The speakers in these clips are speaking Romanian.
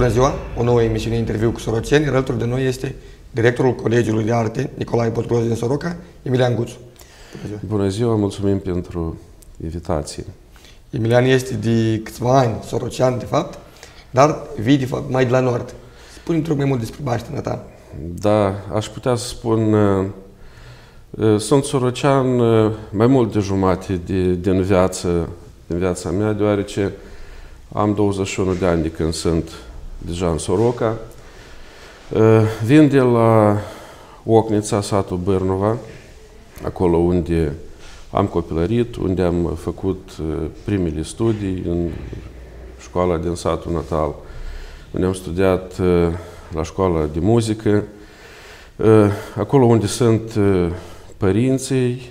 Bună ziua! O nouă emisiune interviu cu soroceni. Alături de noi este directorul Colegiului de Arte Nicolae Potgroz din Soroca, Emilian Guțu. Bună ziua! Bună ziua, mulțumim pentru invitație. Emilian este de câțiva ani sorocean, de fapt, dar vii, de fapt, mai de la nord. Spune-mi mai mult despre baștina ta. Da, aș putea să spun... Uh, uh, sunt sorocean uh, mai mult de jumate de, din, viață, din viața mea, deoarece am 21 de ani de când sunt deja în Soroca. Vin de la Ocnița, satul Bârnova, acolo unde am copilărit, unde am făcut primele studii în școala din satul natal, unde am studiat la școala de muzică, acolo unde sunt părinții,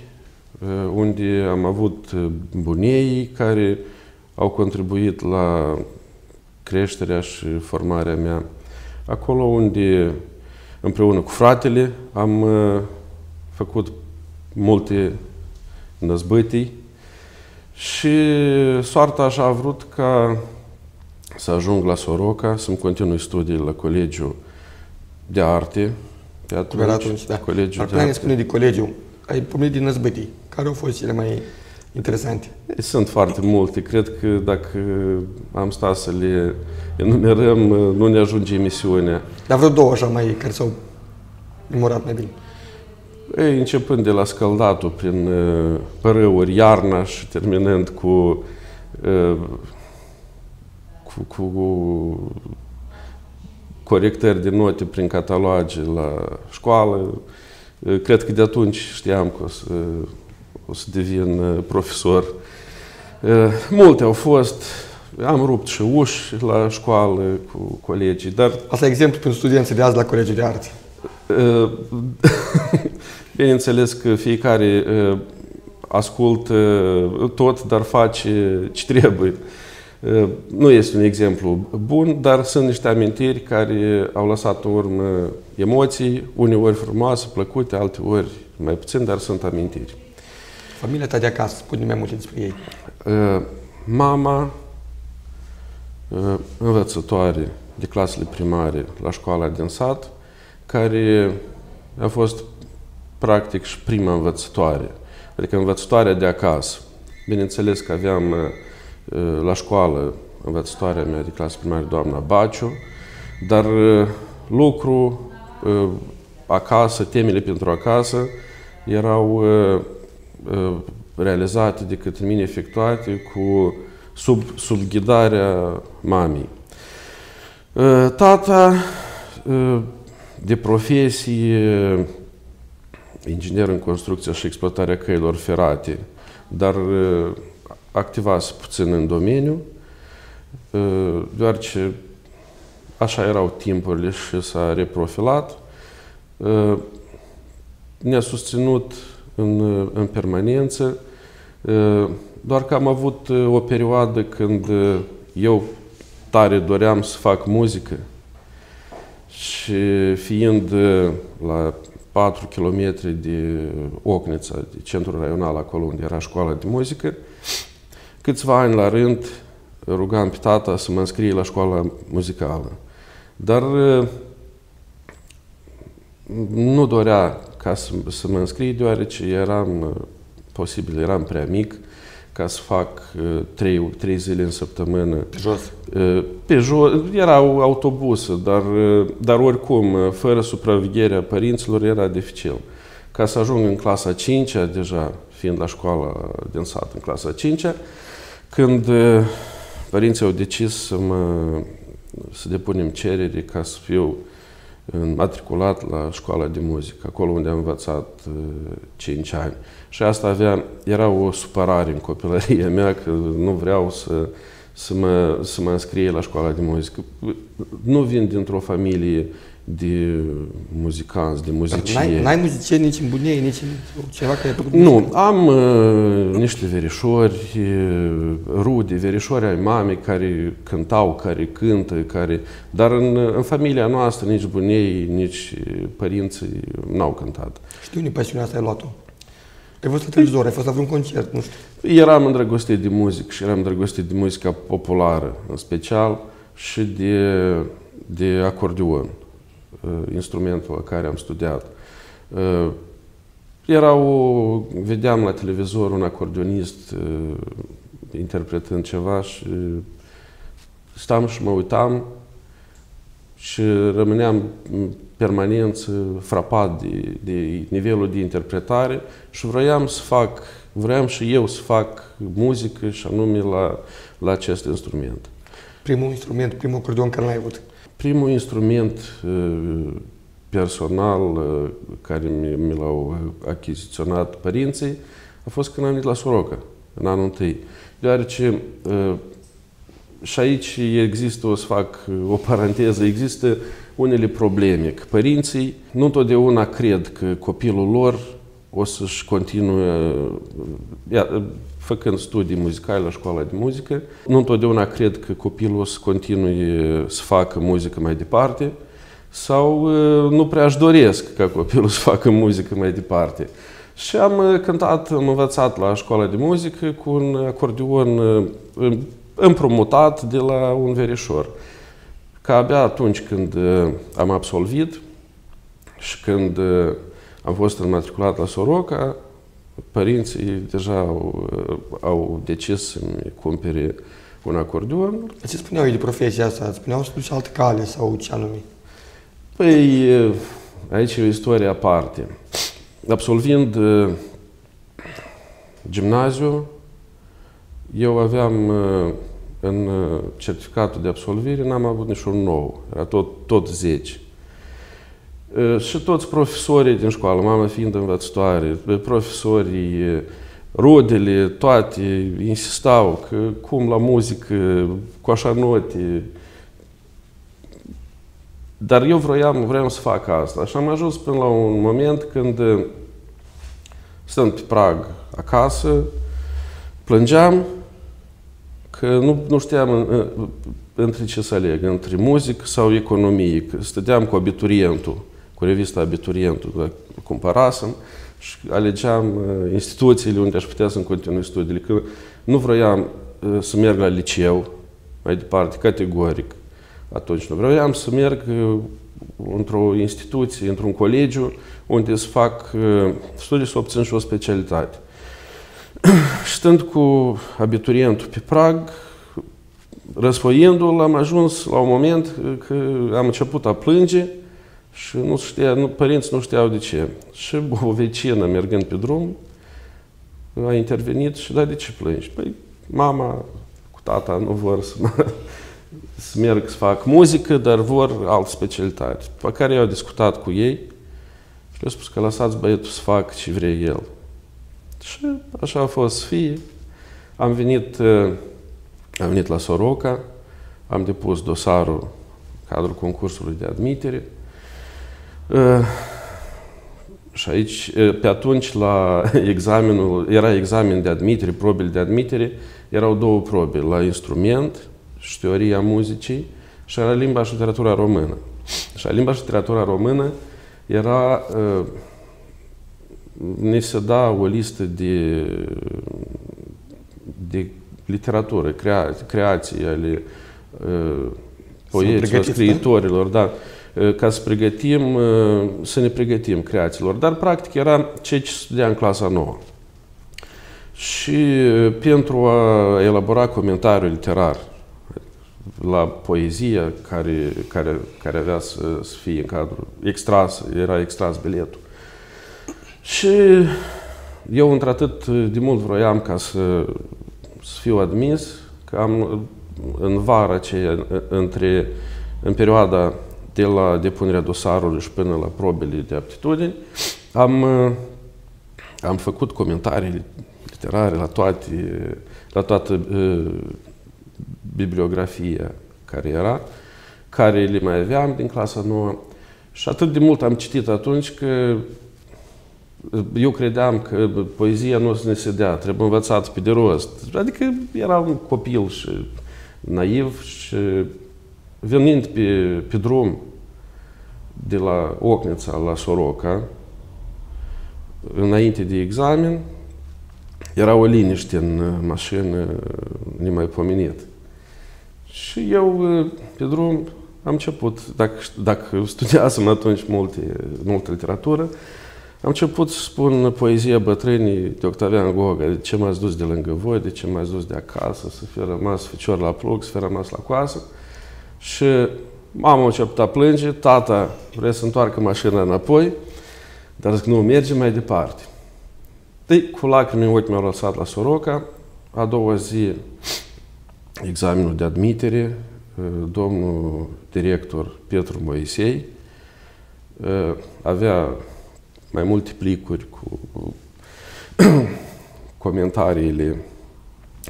unde am avut bunei care au contribuit la creșterea și formarea mea. Acolo unde, împreună cu fratele, am făcut multe năzbâtii și soarta așa a vrut ca să ajung la Soroca, să-mi continui studiile la Colegiul de Arte. Pe atunci, atunci da. Colegiul Ar de spune de colegiu, ai pomenit din năzbâtii. Care au fost cele mai interesante? Sunt foarte multe. Cred că dacă am stat să le enumerăm, nu ne ajunge emisiunea. Dar vreo două așa mai care s-au memorat mai bine. Ei, începând de la scăldatul prin uh, părâuri, iarna și terminând cu, uh, cu, cu corectări de note prin cataloage la școală. Uh, cred că de atunci știam că o să, o să devin profesor. Multe au fost, am rupt și uși la școală cu colegii, dar... Asta e exemplu pentru studenții de azi la colegii de arte. Bineînțeles că fiecare ascultă tot, dar face ce trebuie. Nu este un exemplu bun, dar sunt niște amintiri care au lăsat în urmă emoții, uneori frumoase, plăcute, alteori mai puțin, dar sunt amintiri. Familia ta de acasă, spune mai multe despre ei. Mama, învățătoare de clasele primare la școala din sat, care a fost practic și prima învățătoare, adică învățătoarea de acasă. Bineînțeles că aveam uh, la școală învățătoarea mea de clasă primară, doamna Baciu, dar uh, lucru uh, acasă, temele pentru acasă, erau realizate de către mine, efectuate cu sub, sub ghidarea mamei. Tata, de profesie, inginer în construcția și exploatarea căilor ferate, dar uh, activase puțin în domeniu, uh, deoarece așa erau timpurile și s-a reprofilat. Uh, ne-a susținut în, în permanență, doar că am avut o perioadă când eu tare doream să fac muzică și fiind la 4 km de Ocnița, de centrul raional, acolo unde era școala de muzică. Câțiva ani la rând rugam pe tata să mă înscrie la școala muzicală. Dar uh, nu dorea ca să, să mă înscrie, deoarece eram, uh, posibil, eram prea mic ca să fac uh, trei, trei zile în săptămână. Pe jos? Uh, pe jos. Erau autobuse, dar, uh, dar oricum, fără supravegherea părinților, era dificil. Ca să ajung în clasa 5 deja fiind la școala din sat, în clasa 5 când părinții au decis să, mă, să depunem cerere ca să fiu matriculat la școala de muzică, acolo unde am învățat 5 ani. Și asta avea, era o supărare în copilăria mea că nu vreau să, să, mă, să mă înscrie la școala de muzică. Nu vin dintr-o familie de muzicanți, de muzicieni. N-ai muzicieni nici în bunei, nici în ceva care ai Nu, am uh, niște verișori, uh, rude, verișori ai mamei care cântau, care cântă, care... Dar în, în familia noastră nici bunei, nici părinții n-au cântat. Știu unde pasiunea asta ai luat-o? Ai fost la televizor, ai fost la vreun concert, nu știu. Eram îndrăgostit de muzică și eram îndrăgostit de muzica populară în special și de de acordeon, instrumentul la care am studiat. Erau, vedeam la televizor un acordeonist interpretând ceva și stam și mă uitam și rămâneam permanent frapat de, de nivelul de interpretare și vroiam să fac, vroiam și eu să fac muzică și anume la, la acest instrument. Primul instrument, primul acordeon care l-ai avut? Primul instrument personal care mi l-au achiziționat părinții a fost când am venit la Soroca, în anul întâi. Deoarece și aici există, o să fac o paranteză, există unele probleme, că părinții nu întotdeauna cred că copilul lor o să-și continue, ia, făcând studii muzicale la școala de muzică, nu întotdeauna cred că copilul o să continue să facă muzică mai departe sau nu prea își doresc ca copilul să facă muzică mai departe. Și am cântat, am învățat la școala de muzică cu un acordeon împrumutat de la un verișor. Ca abia atunci când am absolvit și când am fost înmatriculat la Soroca, părinții deja au, au decis să-mi cumpere un acordeon. Ce spuneau ei de profesia asta? Spuneau să duci altă cale sau ce anume? Păi, aici e o istorie aparte. Absolvind gimnaziu, eu aveam în certificatul de absolvire, n-am avut niciun nou, era tot, tot 10. Și toți profesorii din școală, mama fiind învățătoare, profesorii, rodele, toate insistau că cum la muzică, cu așa note. Dar eu vroiam, vroiam să fac asta. Și am ajuns până la un moment când, stând pe prag acasă, plângeam că nu, nu știam între ce să aleg, între muzică sau economie. Că stăteam cu abiturientul, cu revista Abiturientul, cumpărasem și alegeam instituțiile unde aș putea să-mi continui studiile. Că nu vroiam să merg la liceu, mai departe, categoric. Atunci nu vroiam să merg într-o instituție, într-un colegiu, unde să fac studii să obțin și o specialitate. Stând cu abiturientul pe prag, răsfoindu-l, am ajuns la un moment că am început a plânge și nu știa, nu, părinții nu știau de ce. Și o vecină, mergând pe drum, a intervenit și da, de ce plângi? Păi, mama cu tata nu vor să, mă, să merg să fac muzică, dar vor altă specialitate. Pe care eu am discutat cu ei și le-au spus că lăsați băietul să facă ce vrea el. Și așa a fost să fie. Am venit, am venit la Soroca, am depus dosarul cadrul concursului de admitere. Și aici, pe atunci, la examenul, era examen de admitere, probele de admitere, erau două probe, la instrument și teoria muzicii și era limba și literatura română. Și la limba și literatura română era ne se da o listă de, de literatură, crea, creații ale uh, poeților, scriitorilor, da, ca să pregătim, să ne pregătim creațiilor. Dar, practic, era ceea ce studia în clasa nouă. Și pentru a elabora comentariul literar la poezia care, care, care avea să, să fie în cadrul extras, era extras biletul, și eu, într-atât de mult vroiam ca să, să fiu admis, că am în vara aceea, între, în perioada de la depunerea dosarului și până la probele de aptitudini, am, am făcut comentarii literare la, toate, la toată uh, bibliografia care era, care le mai aveam din clasa nouă. Și atât de mult am citit atunci că eu credeam că poezia nu se ne se dea, trebuie învățat pe de rost. Adică eram un copil și naiv și venind pe, pe drum de la Ocnița la Soroca, înainte de examen, era o liniște în mașină nemaipomenit. Și eu pe drum am început, dacă, dacă studiasem atunci multe, multă literatură, am început să spun poezia bătrânii de Octavian Goga, de ce m-ați dus de lângă voi, de ce m-ați dus de acasă, să fi rămas ficior la plug, să fi rămas la coasă. Și mama a început a plânge, tata vrea să întoarcă mașina înapoi, dar zic, nu, mergem mai departe. Deci, cu lacrimi în ochi mi-au lăsat la Soroca, a doua zi examenul de admitere, domnul director Petru Moisei avea mai multe plicuri cu comentariile,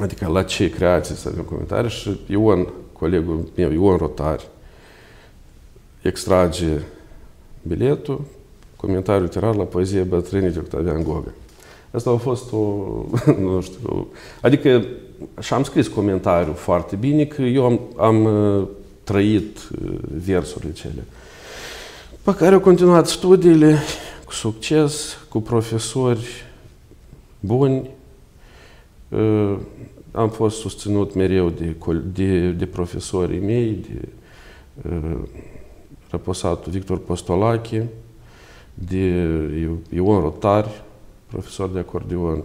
adică la ce creații să avem comentarii și Ion, colegul meu, Ion Rotari, extrage biletul, comentariu literar la poezie bătrânii de Octavian Goga. Asta a fost o, nu știu, adică și am scris comentariu foarte bine că eu am, am uh, trăit uh, versurile cele. Pe care au continuat studiile cu succes, cu profesori buni. Uh, am fost susținut mereu de, de, de profesorii mei, de răposatul Victor Postolache, de Ion Rotari, profesor de acordeon,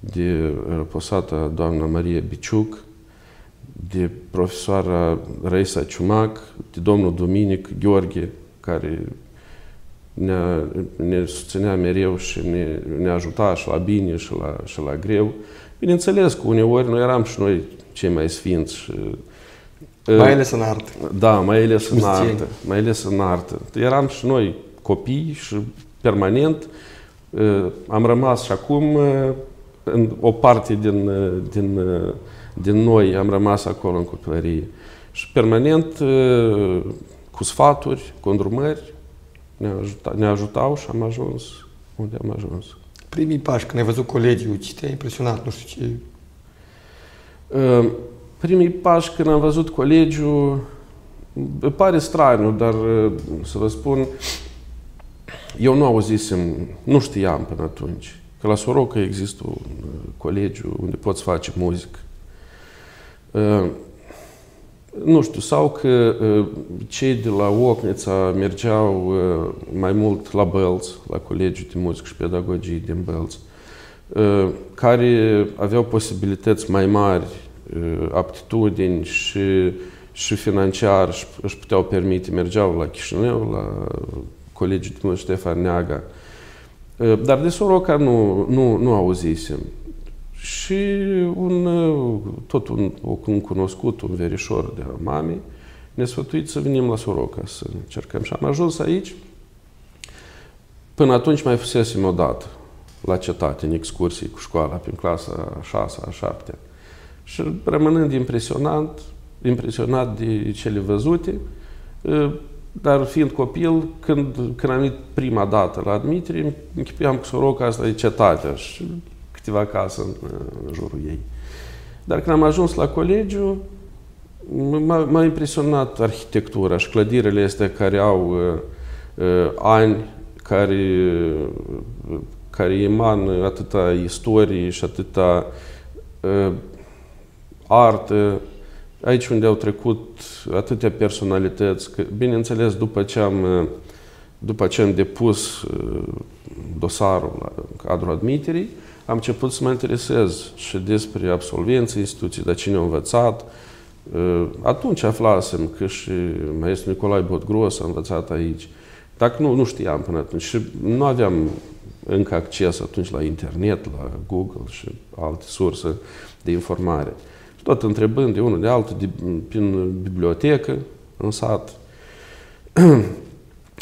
de răposata doamna Maria Biciuc, de profesoara Raisa Ciumac, de domnul Dominic Gheorghe, care ne, ne susținea mereu și ne, ne ajuta și la bine și la, și la greu. Bineînțeles că uneori noi eram și noi cei mai sfinți și mai ales în artă. Da, mai ales în artă. Mai ales în artă. Eram și noi copii și permanent am rămas și acum în o parte din, din, din noi am rămas acolo în copilărie. Și permanent cu sfaturi, cu îndrumări ne, ajuta, ne ajutau și am ajuns unde am ajuns. Primii pași, când ai văzut colegiul, ce te-a impresionat? Nu știu ce... Primii pași când am văzut colegiul, pare straniu, dar să vă spun, eu nu auzisem, nu știam până atunci că la Soroca există un uh, colegiu unde poți face muzică. Uh, nu știu, sau că uh, cei de la Ocnița mergeau mai mult la Bălți, la Colegiul de Muzică și Pedagogie din Bălți, care aveau posibilități mai mari, aptitudini și, și financiar și își puteau permite, mergeau la Chișinău, la Colegiul de Muzică Ștefan Neaga, Ă, dar de Soroca nu, nu, nu auzisem. Și un, ă, tot un, un cunoscut, un verișor de mami, ne sfătuit să venim la Soroca să încercăm. Și am ajuns aici. Până atunci mai fusesem o dată la cetate, în excursii cu școala, prin clasa a 6 a 7 Și rămânând impresionat, impresionat de cele văzute, ă, dar fiind copil, când, când am venit prima dată la admitere, închipuiam că soroca asta e cetatea și câteva case în, în jurul ei. Dar când am ajuns la colegiu, m-a impresionat arhitectura și clădirile astea care au uh, uh, ani, care, uh, care emană atâta istorie și atâta uh, artă, aici unde au trecut atâtea personalități, că, bineînțeles, după ce am, după ce am depus uh, dosarul la cadrul admiterii, am început să mă interesez și despre absolvenții instituției, de cine au învățat. Uh, atunci aflasem că și maestru Nicolae Botgros a învățat aici. Dacă nu, nu știam până atunci și nu aveam încă acces atunci la internet, la Google și alte surse de informare tot întrebând de unul de altul, de, prin bibliotecă, în sat,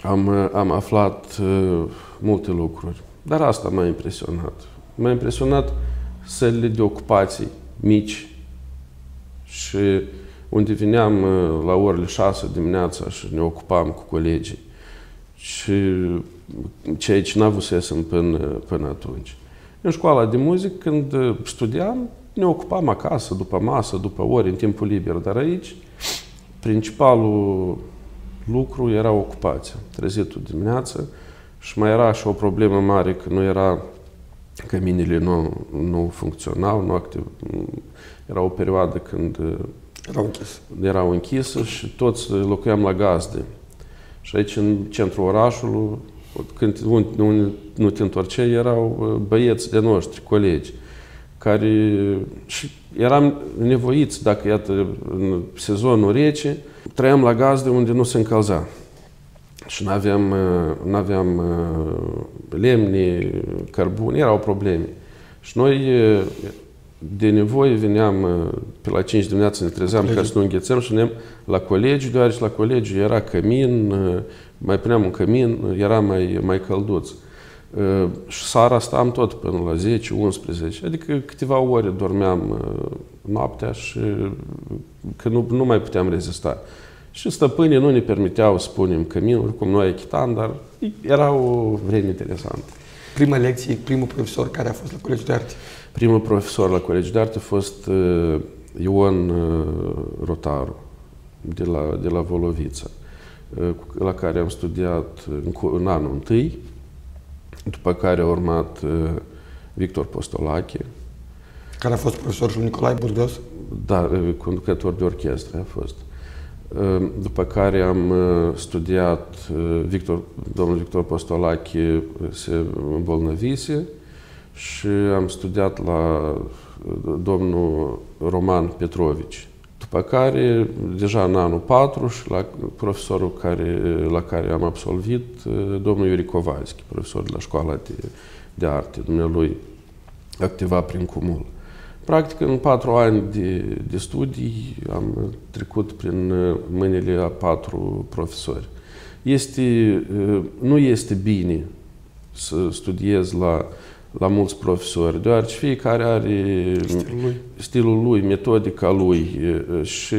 am, am aflat uh, multe lucruri. Dar asta m-a impresionat. M-a impresionat sălile de ocupații mici și unde veneam uh, la orele 6 dimineața și ne ocupam cu colegii. Și ceea ce n-avusesem până, până atunci. În școala de muzică, când studiam, ne ocupam acasă, după masă, după ori, în timpul liber, dar aici principalul lucru era ocupația. Trezitul dimineață și mai era și o problemă mare că nu era căminile nu, nu funcționau, nu activ, era o perioadă când Erau închis. erau închise și toți locuiam la gazde. Și aici, în centrul orașului, când un, un, nu te întorceai, erau uh, băieți de noștri, colegi, care și eram nevoiți, dacă iată, în sezonul rece, trăiam la gazde unde nu se încălzea. Și nu aveam, nu aveam lemne, cărbuni, erau probleme. Și noi de nevoie veneam pe la 5 dimineața, ne trezeam ca să nu înghețăm și veneam la colegi, deoarece la colegi era cămin, mai puneam un cămin, era mai, mai călduț. Și seara stam tot până la 10-11, adică câteva ore dormeam noaptea și că nu, nu mai puteam rezista. Și stăpânii nu ne permiteau, spunem, cămin, oricum noi achitam, dar era o vreme interesantă. Prima lecție, primul profesor care a fost la Colegiul de Arte? Primul profesor la Colegiul de Arte a fost uh, Ion uh, Rotaru, de la, de la Volovița, uh, la care am studiat în, în anul întâi, după care a urmat uh, Victor Postolache. Care a fost profesorul Nicolae Burgos? Da, uh, conducător de orchestră a fost. Ehm, după care am uh, studiat, uh, Victor, domnul Victor Postolache se îmbolnăvise și am studiat la uh, domnul Roman Petrovici. După care, deja în anul 4 și la profesorul care, la care am absolvit, domnul Iuri Kovalski, profesor de la școala de, de arte, dumnealui activa prin cumul. Practic, în patru ani de, de studii am trecut prin uh, mâinile a patru profesori. Este, uh, nu este bine să studiez la, la mulți profesori, deoarece fiecare are stilul lui, stilul lui metodica lui. Uh, și,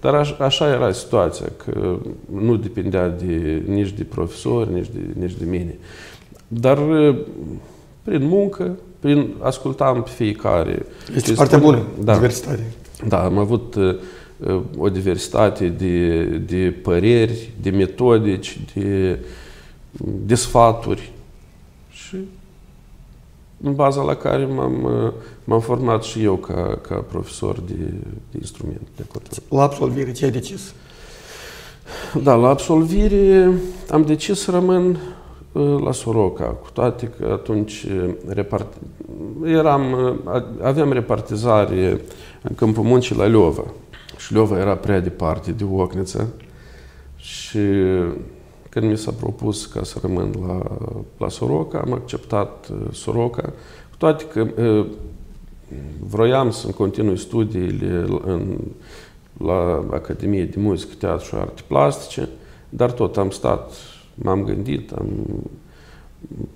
dar aș, așa era situația, că nu depindea de, nici de profesori, nici de, nici de mine. Dar prin muncă, prin ascultam pe fiecare. Este foarte spune, bună, da, diversitate. Da, am avut uh, o diversitate de, de păreri, de metodici, de, de sfaturi și în baza la care m-am, uh, m-am format și eu ca, ca profesor de, de instrument de cotor. La absolvire ce ai decis? Da, la absolvire am decis să rămân la Soroca, cu toate că atunci repart... eram, aveam repartizare în Câmpul Muncii la Leova. Și Leova era prea departe de Ocniță. Și când mi s-a propus ca să rămân la, la Soroca, am acceptat Soroca, cu toate că vroiam să-mi continui studiile în, la Academie de Muzică, Teatru și Arte Plastice, dar tot am stat m-am gândit, am,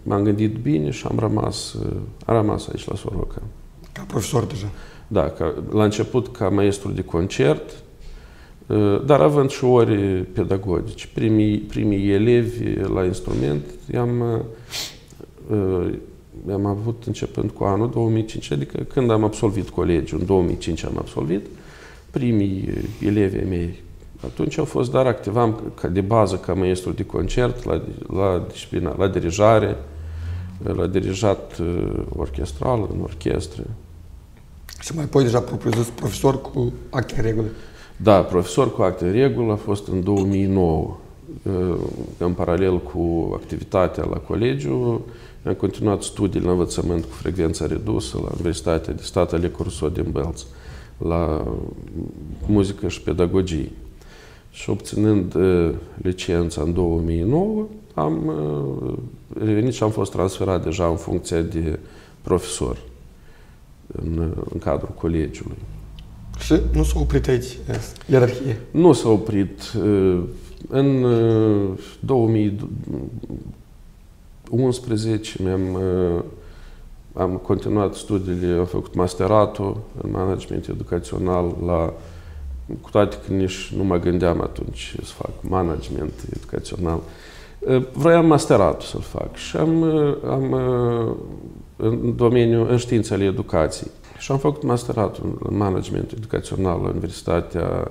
m-am gândit bine și am rămas, am rămas aici la Soroca. Ca profesor deja? Da, ca, la început ca maestru de concert, dar având și ori pedagogici. Primii, primii elevi la instrument i-am, am avut începând cu anul 2005, adică când am absolvit colegiul, în 2005 am absolvit, primii elevi mei atunci au fost, dar activam ca de bază ca maestru de concert la, la disciplina, la dirijare, la dirijat uh, orchestral, în orchestră. Și mai apoi deja propriu-zis profesor cu acte în regulă. Da, profesor cu acte în regulă a fost în 2009. Uh, în paralel cu activitatea la colegiu, am continuat studiile în învățământ cu frecvență redusă la Universitatea de Stat Ale Curso din Belț, la muzică și pedagogie. Și obținând uh, licența în 2009, am uh, revenit și am fost transferat deja în funcție de profesor în, în cadrul colegiului. Și nu s-a oprit aici ierarhie? Nu s-a oprit. Uh, în 2011 mi-am am continuat studiile, am făcut masteratul în management educațional la cu toate că nici nu mă gândeam atunci să fac management educațional. Vroiam masteratul să-l fac și am, am în domeniul, în științele educației. Și am făcut masteratul în management educațional la Universitatea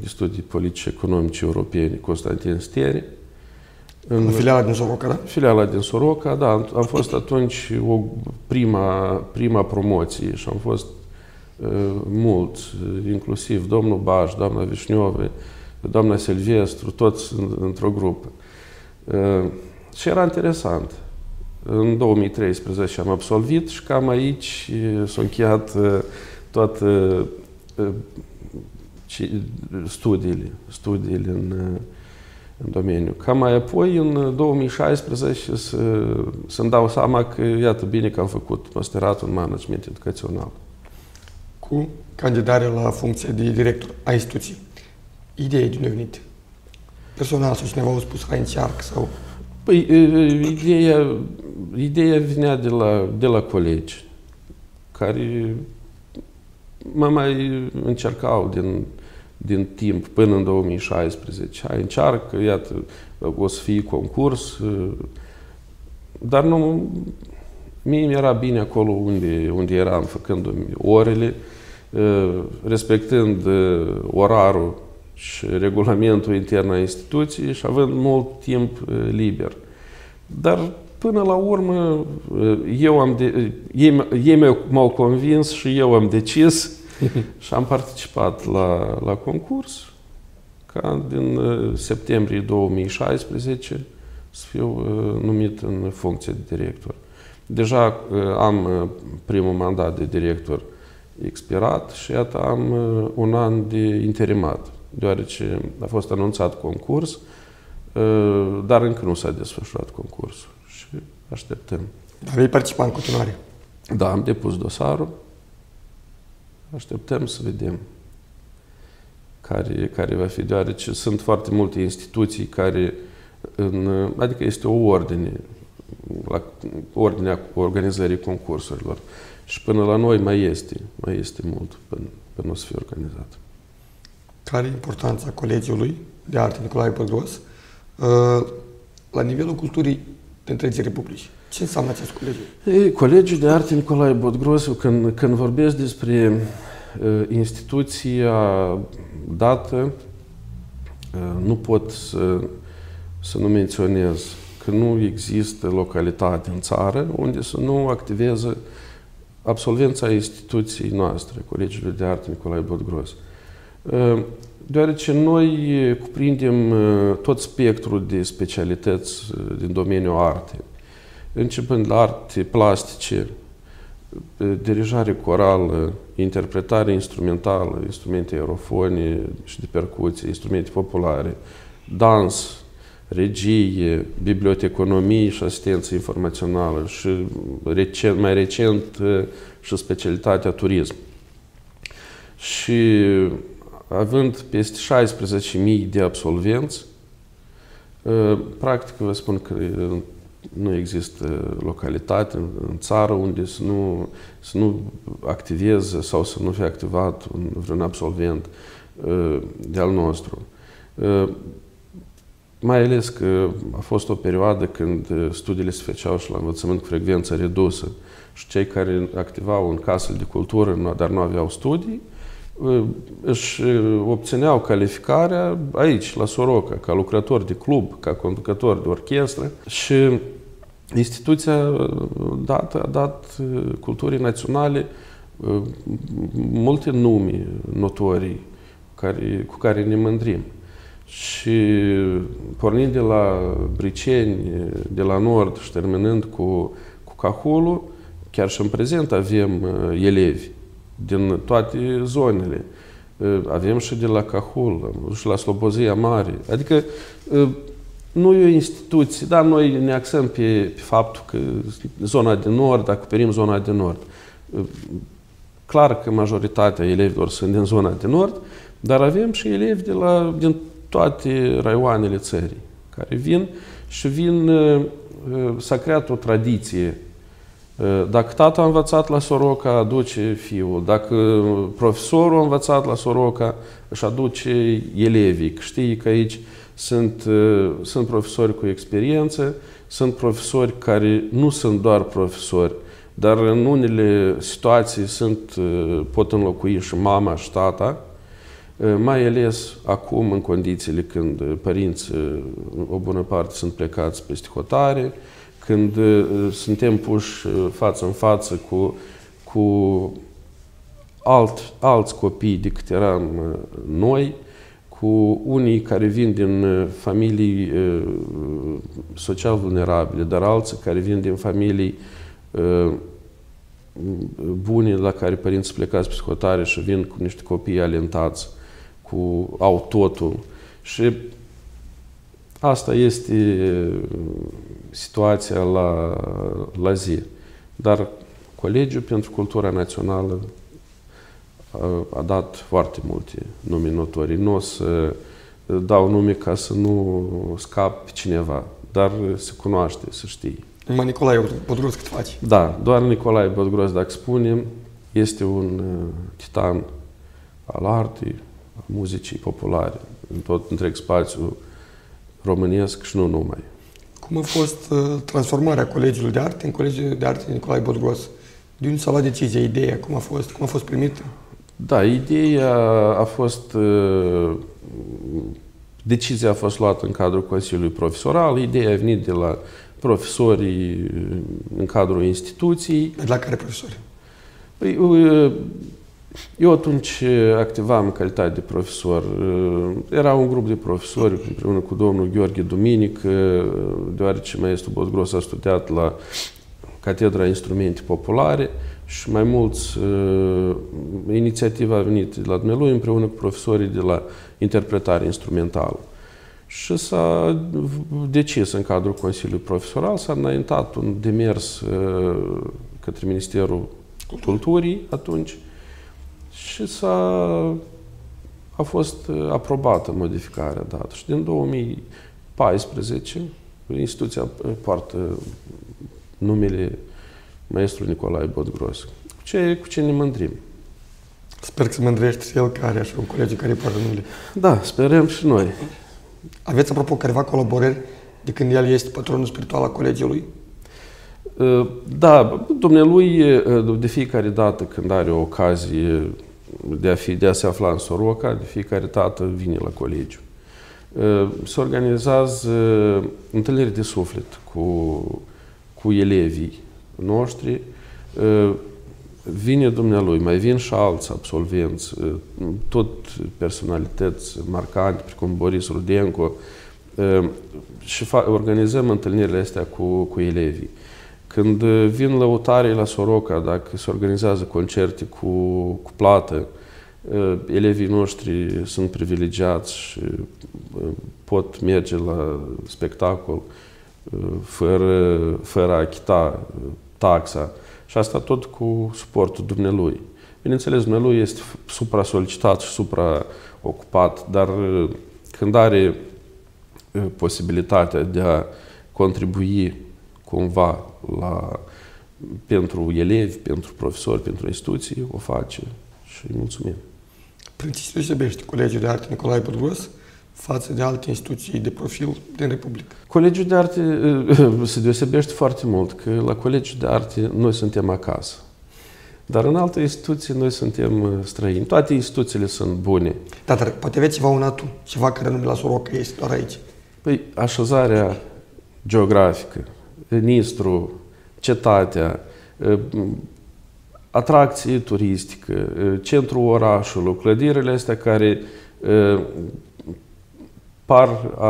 de Studii Politice Economice Europene Constantin Stieri. În, în filiala din Soroca, da? Filiala din Soroca, da. Am, am fost atunci o prima, prima promoție și am fost mulți, inclusiv domnul Baș, doamna Vișniove, doamna Silvestru, toți într-o grupă. Și era interesant. În 2013 am absolvit și cam aici s-a încheiat toate studiile, studiile în, în domeniu. Cam mai apoi, în 2016, să, să-mi dau seama că, iată, bine că am făcut masteratul în management educațional. Cu candidarea la funcția de director a instituției, ideea de venit? Personal sau cineva a spus, hai încearcă sau... Păi, ideea, ideea vinea de la, de la colegi care mă mai încercau din, din timp până în 2016. Hai, încearcă, iată, o să fie concurs, dar nu, mie mi-era bine acolo unde, unde eram, făcând orele, respectând orarul și regulamentul intern al instituției și având mult timp liber. Dar până la urmă, eu am de, ei, ei m-au convins și eu am decis și am participat la, la concurs ca din septembrie 2016 să fiu numit în funcție de director. Deja am primul mandat de director expirat și iată am un an de interimat deoarece a fost anunțat concurs, uh, dar încă nu s-a desfășurat concursul și așteptăm. Dar vei participa în continuare? Da, am depus dosarul. Așteptăm să vedem care, care va fi, deoarece sunt foarte multe instituții care, în, adică este o ordine, la ordinea organizării concursurilor. Și până la noi mai este, mai este mult până, până o să fie organizat care e importanța Colegiului de Arte Nicolae Păgros uh, la nivelul culturii de întregii republici. Ce înseamnă acest colegiu? Ei, Colegiul de Arte Nicolae Bodgrosu, când, când vorbesc despre uh, instituția dată, uh, nu pot să, să nu menționez că nu există localitate în țară unde să nu activeze absolvența instituției noastre, Colegiului de Arte Nicolae Bodgrosu. Ă, deoarece noi cuprindem ă, tot spectrul de specialități ă, din domeniul arte, începând la arte plastice, dirijare corală, interpretare instrumentală, instrumente aerofone și de percuție, instrumente populare, dans, regie, biblioteconomie și asistență informațională și recent, mai recent și specialitatea turism. Și având peste 16.000 de absolvenți, ă, practic vă spun că nu există localitate în țară unde să nu, să nu activeze sau să nu fie activat un, vreun absolvent ă, de-al nostru. Ă, mai ales că a fost o perioadă când studiile se făceau și la învățământ cu frecvență redusă și cei care activau în casele de cultură, dar nu aveau studii, își obțineau calificarea aici, la Soroca, ca lucrător de club, ca conducător de orchestră și instituția dată a dat culturii naționale multe nume notorii care, cu care ne mândrim. Și pornind de la Briceni, de la Nord și terminând cu, cu Cahulul, chiar și în prezent avem elevi din toate zonele. Avem și de la Cahul, și la Slobozia Mare. Adică nu e o instituție, dar noi ne axăm pe, pe faptul că zona de nord, acoperim zona de nord. Clar că majoritatea elevilor sunt din zona de nord, dar avem și elevi de la, din toate raioanele țării care vin și vin, s-a creat o tradiție dacă tata a învățat la Soroca, aduce fiul. Dacă profesorul a învățat la Soroca, își aduce elevii. Știi că aici sunt, sunt profesori cu experiență, sunt profesori care nu sunt doar profesori, dar în unele situații sunt, pot înlocui și mama și tata, mai ales acum în condițiile când părinți, o bună parte, sunt plecați peste hotare, când uh, suntem puși uh, față în față cu, cu alt, alți copii decât eram uh, noi, cu unii care vin din uh, familii uh, social vulnerabile, dar alții care vin din familii bune la care părinții plecați pe scotare și vin cu niște copii alentați, cu au totul. Și asta este situația la, la zi. Dar Colegiul pentru Cultura Națională a dat foarte multe nume notorii. Nu o să dau nume ca să nu scap cineva, dar se cunoaște, să știi. Numai Nicolae Bodgros cât faci? Da, doar Nicolae Bodgros, dacă spunem, este un uh, titan al artei, al muzicii populare, în tot întreg spațiul românesc și nu numai. Cum a fost uh, transformarea Colegiului de Arte în Colegiul de Arte Nicolae Bodgros? De unde s-a luat decizia, ideea, cum a fost, cum a fost primită? Da, ideea a fost, uh, decizia a fost luată în cadrul Consiliului Profesoral, ideea a venit de la profesorii uh, în cadrul instituției. De la care profesori? Păi, uh, eu atunci activam în calitate de profesor. Era un grup de profesori împreună cu domnul Gheorghe Duminic, deoarece maestru Bosgros a studiat la Catedra Instrumente Populare și mai mulți, uh, inițiativa a venit de la dumnealui împreună cu profesorii de la interpretare instrumentală. Și s-a decis în cadrul Consiliului Profesoral, s-a înaintat un demers uh, către Ministerul Culturii atunci și s-a a fost uh, aprobată modificarea dată. Și din 2014 instituția poartă numele maestru Nicolae Bodgros. Cu ce, cu ce ne mândrim? Sper că se mândrește și el care și un colegii care poartă numele. Da, sperăm și noi. Aveți, apropo, careva colaborări de când el este patronul spiritual al colegiului? Uh, da, dumnealui uh, de fiecare dată când are o ocazie de a, fi, de a se afla în Soroca, de fiecare dată vine la colegiu. Uh, se organizează întâlniri de suflet cu, cu elevii noștri, vine dumnealui, mai vin și alți absolvenți, tot personalități marcante, precum Boris Rudenco, și organizăm întâlnirile astea cu, cu elevii. Când vin lăutarii la Soroca, dacă se organizează concerte cu, cu plată, elevii noștri sunt privilegiați și pot merge la spectacol fără, fără a achita taxa. Și asta tot cu suportul dumnealui. Bineînțeles, dumnealui este supra-solicitat și supra-ocupat, dar uh, când are uh, posibilitatea de a contribui cumva la, pentru elevi, pentru profesori, pentru instituții, o face și îi mulțumim. Prin ce se deosebește Colegiul de Arte Nicolae Budgos față de alte instituții de profil din Republică? Colegiul de arte se deosebește foarte mult, că la Colegiul de arte noi suntem acasă. Dar în alte instituții noi suntem uh, străini. Toate instituțiile sunt bune. Da, dar poate aveți ceva un atu, ceva care nu la Soroca este doar aici. Păi așezarea geografică, Nistru, cetatea, uh, atracție turistică, uh, centrul orașului, clădirile astea care par a,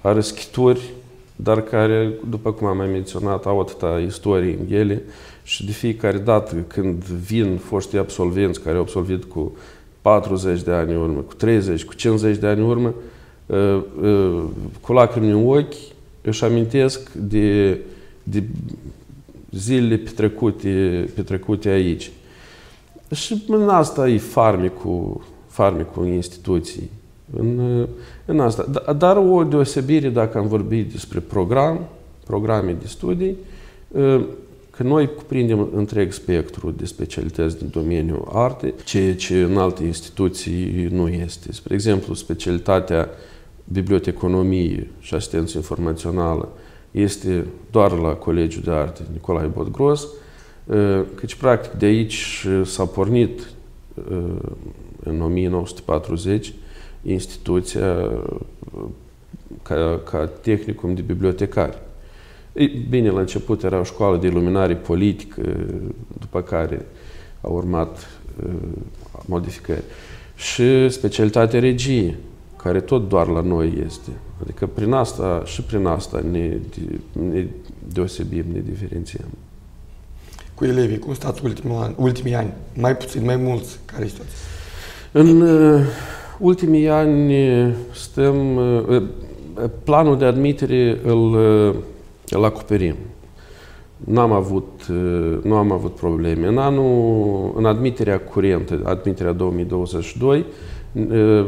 a răschituri, dar care, după cum am mai menționat, au atâta istorie în ele și de fiecare dată când vin foștii absolvenți care au absolvit cu 40 de ani în urmă, cu 30, cu 50 de ani în urmă, cu lacrimi în ochi, își amintesc de, de zilele petrecute, petrecute aici. Și în asta e farmicul, farmicul instituției în, în asta. Da, dar o deosebire, dacă am vorbit despre program, programe de studii, ă, că noi cuprindem întreg spectru de specialități din domeniul arte, ceea ce în alte instituții nu este. Spre exemplu, specialitatea biblioteconomie și asistență informațională este doar la Colegiul de Arte Nicolae Botgros, ă, căci practic de aici s-a pornit ă, în 1940 instituția ca, ca tehnicum de bibliotecari. Ei, bine, la început era o școală de iluminare politică, după care au urmat modificări. Și specialitatea regie, care tot doar la noi este. Adică prin asta și prin asta ne, ne deosebim, ne diferențiem. Cu elevii, cum stați ultimii ani, ultimii ani? Mai puțin, mai mulți? Care este În uh, ultimii ani stăm... Uh, planul de admitere îl, uh, îl acoperim. N-am avut, uh, nu am avut probleme. În anul, în admiterea curentă, admiterea 2022, uh,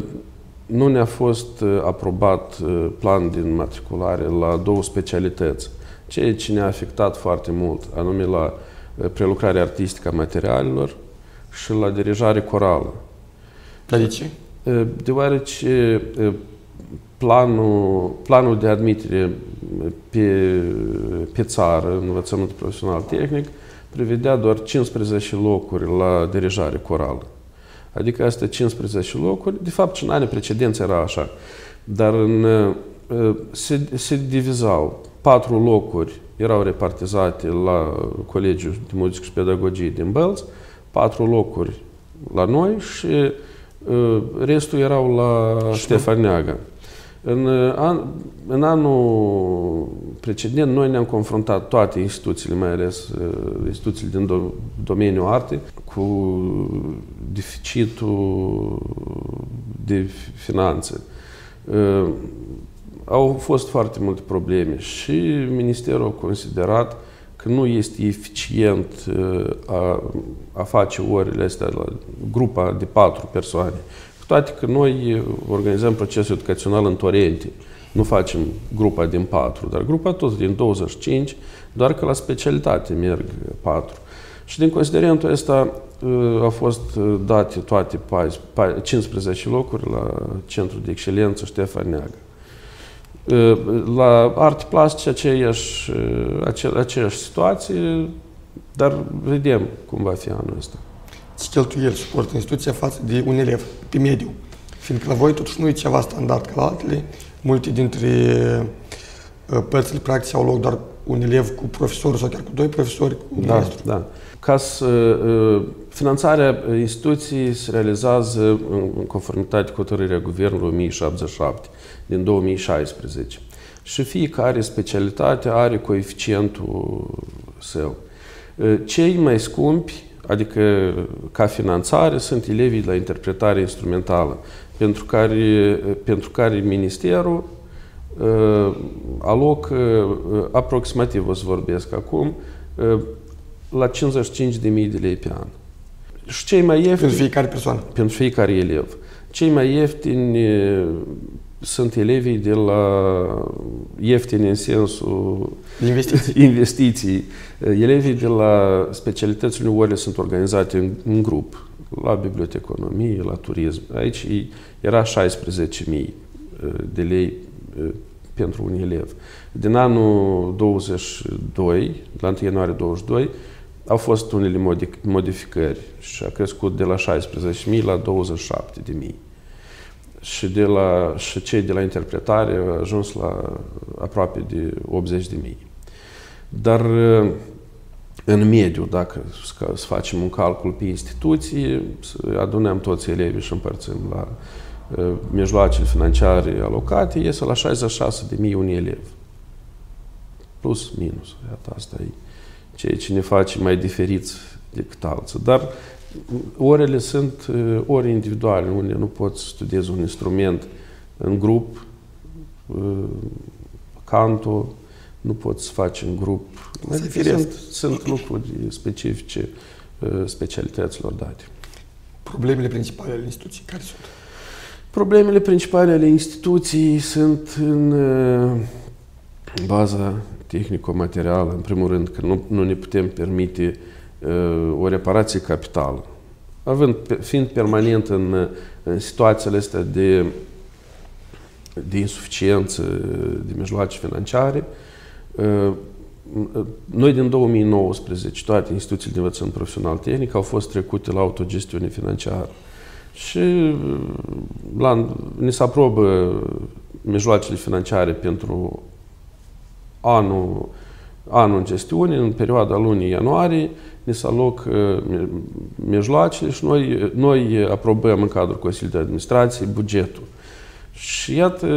nu ne-a fost uh, aprobat plan de matriculare la două specialități, ceea ce ne-a afectat foarte mult, anume la prelucrarea artistică a materialelor și la dirijare corală. Dar de ce? Deoarece planul, planul de admitere pe, pe țară, în învățământul profesional tehnic, prevedea doar 15 locuri la dirijare corală. Adică astea 15 locuri, de fapt și în anii precedenți era așa, dar în, se, se divizau patru locuri erau repartizate la Colegiul de Muzică și Pedagogie din Bălți, patru locuri la noi și restul erau la Ștefan Neaga. În, an, în anul precedent, noi ne-am confruntat toate instituțiile, mai ales instituțiile din do, domeniul arte, cu deficitul de finanțe. Au fost foarte multe probleme și Ministerul a considerat că nu este eficient a, a face orele astea la grupa de patru persoane cu toate că noi organizăm procesul educațional în Torente. Nu facem grupa din 4, dar grupa tot din 25, doar că la specialitate merg 4. Și din considerentul ăsta au fost date toate 15 locuri la Centrul de Excelență Ștefan Neagă. La arte plastice aceeași, aceeași situație, dar vedem cum va fi anul ăsta ce cheltuieli suportă instituția față de un elev pe mediu. Fiindcă la voi totuși nu e ceva standard ca la altele. Multe dintre uh, părțile practice au loc doar un elev cu profesor sau chiar cu doi profesori, cu un da, maestru. Da. Ca să, uh, finanțarea instituției se realizează în conformitate cu hotărârea Guvernului 1077 din 2016. Și fiecare specialitate are coeficientul său. Uh, cei mai scumpi Adică, ca finanțare, sunt elevii la interpretare instrumentală, pentru care, pentru care Ministerul uh, alocă, uh, aproximativ o să vorbesc acum, uh, la 55.000 de lei pe an. Și cei mai ieftini... Pentru fiecare persoană. Pentru fiecare elev. Cei mai ieftini sunt elevii de la ieftini în sensul investiții. investiții. Elevii de la specialitățile ori sunt organizate în, în grup, la biblioteconomie, la turism. Aici era 16.000 de lei pentru un elev. Din anul 22, la 1 ianuarie 22, au fost unele modificări și a crescut de la 16.000 la 27.000 și, de la, și cei de la interpretare au ajuns la aproape de 80 de mii. Dar în mediu, dacă să facem un calcul pe instituții, să adunăm toți elevii și împărțim la mijloacele financiare alocate, iese la 66 de mii un elev. Plus, minus. Iată, asta e ceea ce ne face mai diferiți decât alții. Dar Orele sunt uh, ore individuale, unde nu poți studiezi un instrument în grup, uh, canto, nu poți face în grup. Adică sunt, sunt lucruri specifice uh, specialităților date. Problemele principale ale instituției care sunt? Problemele principale ale instituției sunt în baza tehnico-materială, în primul rând, că nu, nu ne putem permite uh, Uh, o reparație capitală. Având, fiind permanent în, în situațiile astea de, de insuficiență de mijloace financiare, uh, noi din 2019, toate instituțiile de învățământ profesional tehnic au fost trecute la autogestiune financiară. Și uh, la, ni se aprobă mijloacele financiare pentru anul anul în gestiune, în perioada lunii ianuarie, ne se aloc mijloacele și noi, noi aprobăm în cadrul Consiliului de Administrație bugetul. Și iată,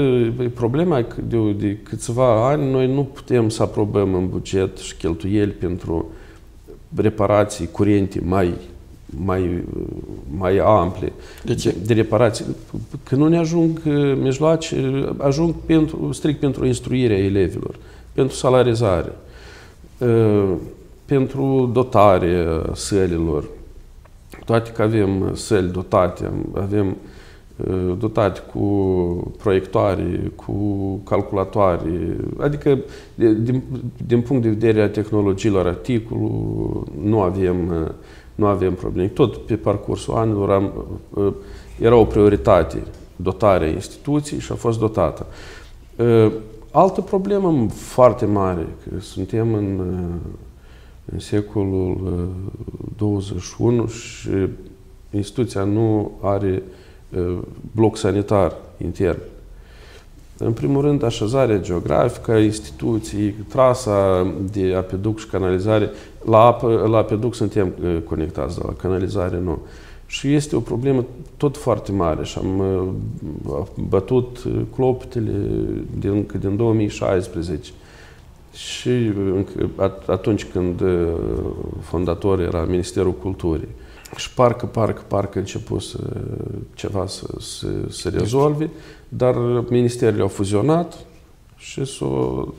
problema că de, de câțiva ani noi nu putem să aprobăm în buget și cheltuieli pentru reparații curente mai, mai, mai ample. De ce? De reparații. Că nu ne ajung mijloace, ajung pentru, strict pentru instruirea elevilor, pentru salarizare, pentru dotare sălilor. Toate că avem săli dotate, avem dotate cu proiectoare, cu calculatoare, adică din, din punct de vedere a tehnologiilor articolul nu avem, nu avem probleme. Tot pe parcursul anilor am, era o prioritate dotarea instituției și a fost dotată. Altă problemă foarte mare, că suntem în, în secolul 21 și instituția nu are bloc sanitar intern. În primul rând, așezarea geografică a instituției, trasa de apeduc și canalizare. La, apă, la apeduc suntem conectați, dar la canalizare nu. Și este o problemă tot foarte mare și am bătut clopotele din, încă din 2016. Și atunci când fondator era Ministerul Culturii. Și parcă, parcă, parcă început să, ceva să, să, să rezolve, dar ministerele au fuzionat și s-a,